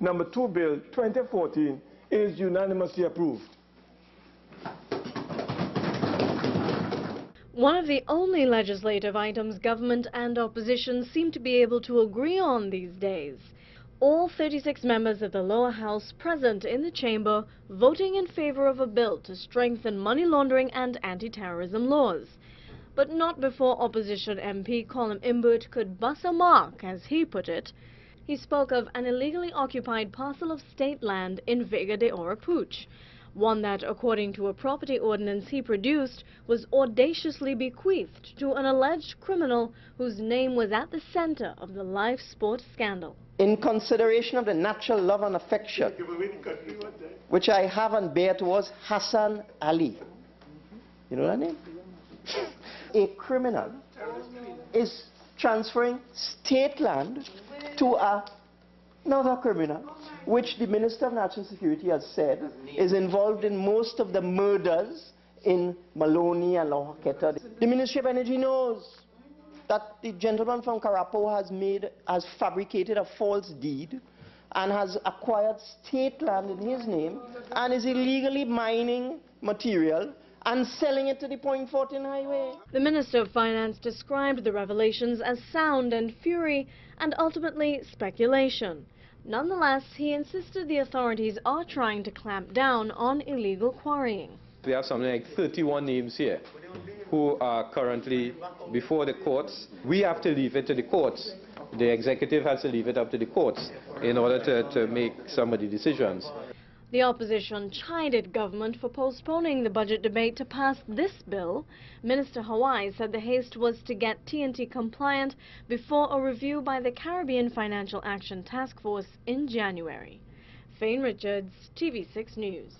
number 2 bill 2014 is unanimously approved. One of the only legislative items government and opposition seem to be able to agree on these days. All 36 members of the lower house present in the chamber voting in favor of a bill to strengthen money laundering and anti-terrorism laws. But not before opposition MP Colin Imbert could bust a mark, as he put it. He spoke of an illegally occupied parcel of state land in Vega de Oropouche, one that, according to a property ordinance he produced, was audaciously bequeathed to an alleged criminal whose name was at the center of the Life Sport scandal. In consideration of the natural love and affection which I have and bear towards Hassan Ali. You know that name? A criminal is transferring state land to a, another criminal, which the Minister of National Security has said is involved in most of the murders in Maloney and La Horquetta. The Ministry of Energy knows that the gentleman from Carapo has made, has fabricated a false deed and has acquired state land in his name and is illegally mining material and selling it to the Point Fortin Highway. The Minister of Finance described the revelations as sound and fury and ultimately speculation. Nonetheless, he insisted the authorities are trying to clamp down on illegal quarrying. We have something like 31 names here who are currently before the courts. We have to leave it to the courts. The executive has to leave it up to the courts in order to, to make some of the decisions. The opposition chided government for postponing the budget debate to pass this bill. Minister Howai said the haste was to get TNT compliant before a review by the Caribbean Financial Action Task Force in January. Fane Richards, TV6 News.